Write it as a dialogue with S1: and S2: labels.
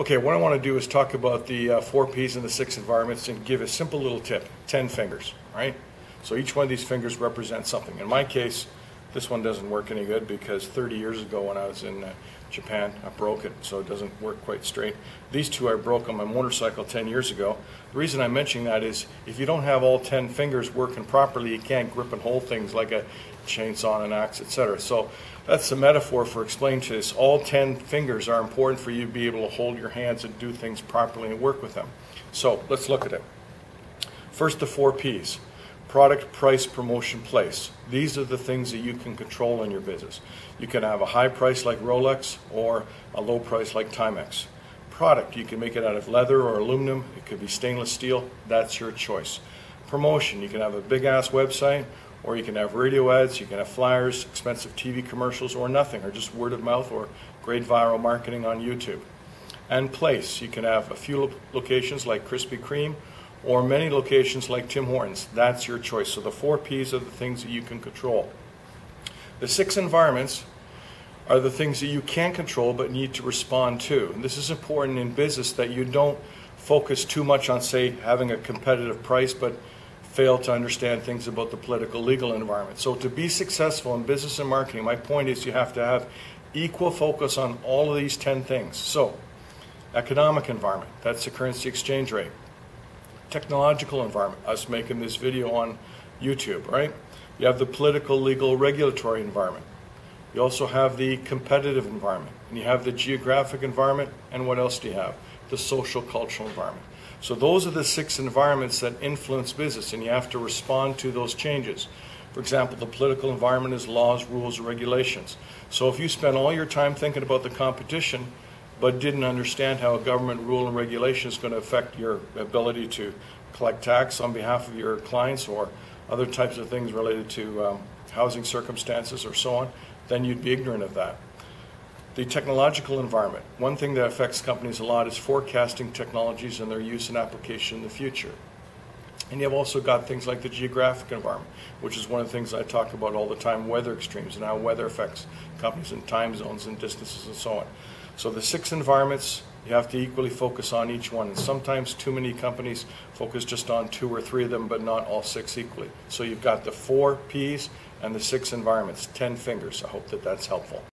S1: Okay, what I want to do is talk about the uh, four Ps and the six environments and give a simple little tip 10 fingers, right? So each one of these fingers represents something. In my case, this one doesn't work any good because 30 years ago when I was in uh, Japan, I broke it, so it doesn't work quite straight. These two I broke on my motorcycle 10 years ago. The reason I'm mentioning that is if you don't have all 10 fingers working properly, you can't grip and hold things like a chainsaw and an axe, etc. So that's the metaphor for explaining to this. All 10 fingers are important for you to be able to hold your hands and do things properly and work with them. So let's look at it. First, the four Ps product, price, promotion, place. These are the things that you can control in your business. You can have a high price like Rolex or a low price like Timex. Product, you can make it out of leather or aluminum, it could be stainless steel, that's your choice. Promotion, you can have a big ass website or you can have radio ads, you can have flyers, expensive TV commercials, or nothing, or just word of mouth or great viral marketing on YouTube. And place, you can have a few locations like Krispy Kreme or many locations like Tim Hortons. That's your choice. So the four P's are the things that you can control. The six environments are the things that you can control but need to respond to. And this is important in business that you don't focus too much on, say, having a competitive price, but fail to understand things about the political legal environment. So to be successful in business and marketing, my point is you have to have equal focus on all of these 10 things. So economic environment, that's the currency exchange rate technological environment, us making this video on YouTube, right? You have the political, legal, regulatory environment. You also have the competitive environment, and you have the geographic environment, and what else do you have? The social, cultural environment. So those are the six environments that influence business, and you have to respond to those changes. For example, the political environment is laws, rules, regulations. So if you spend all your time thinking about the competition, but didn't understand how a government rule and regulation is going to affect your ability to collect tax on behalf of your clients or other types of things related to um, housing circumstances or so on, then you'd be ignorant of that. The technological environment. One thing that affects companies a lot is forecasting technologies and their use and application in the future. And you've also got things like the geographic environment, which is one of the things I talk about all the time weather extremes and how weather affects companies and time zones and distances and so on. So the six environments, you have to equally focus on each one. And sometimes too many companies focus just on two or three of them, but not all six equally. So you've got the four P's and the six environments, 10 fingers. I hope that that's helpful.